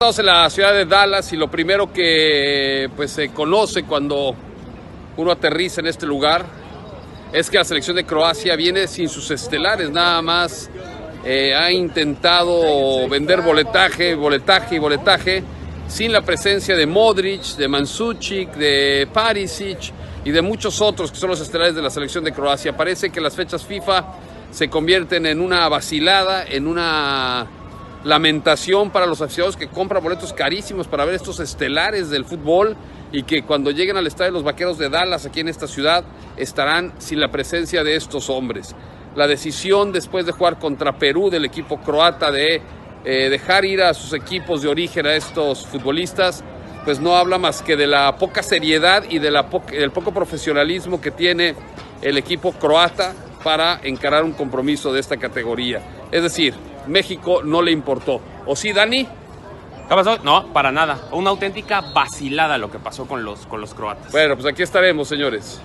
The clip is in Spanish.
Estamos en la ciudad de Dallas y lo primero que pues, se conoce cuando uno aterriza en este lugar es que la selección de Croacia viene sin sus estelares, nada más eh, ha intentado vender boletaje, boletaje y boletaje sin la presencia de Modric, de Mansucic, de Parisic y de muchos otros que son los estelares de la selección de Croacia. Parece que las fechas FIFA se convierten en una vacilada, en una lamentación para los aficionados que compran boletos carísimos para ver estos estelares del fútbol y que cuando lleguen al estadio los Vaqueros de Dallas aquí en esta ciudad estarán sin la presencia de estos hombres. La decisión después de jugar contra Perú del equipo croata de eh, dejar ir a sus equipos de origen a estos futbolistas, pues no habla más que de la poca seriedad y de la del poco profesionalismo que tiene el equipo croata para encarar un compromiso de esta categoría. Es decir, México no le importó. ¿O sí, Dani? ¿Qué pasó? No, para nada. Una auténtica vacilada lo que pasó con los, con los croatas. Bueno, pues aquí estaremos, señores.